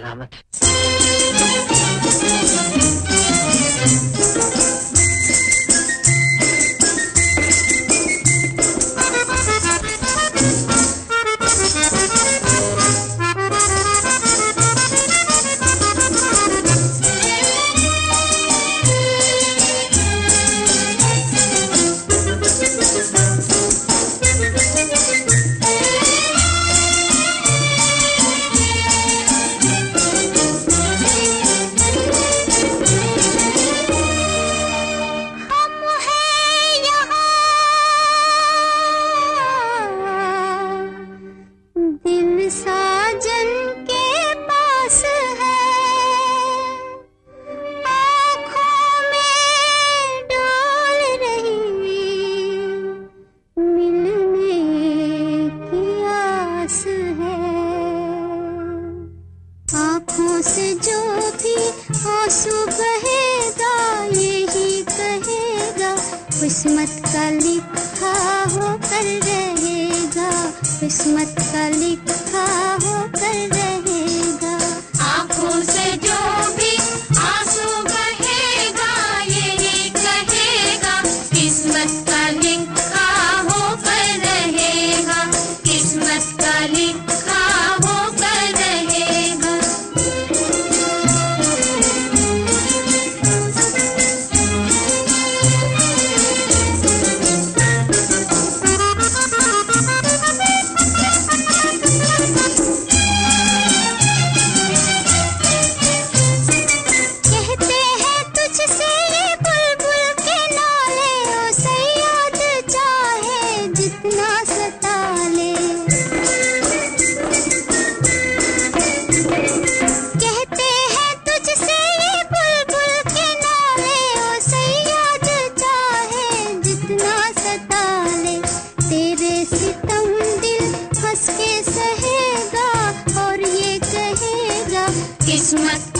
selamet. होश जो भी आँसू बहेगा यही कहेगा, किस्मत का लिखा हो कर रहेगा, किस्मत का लिखा हो कर रहेगा Christmas.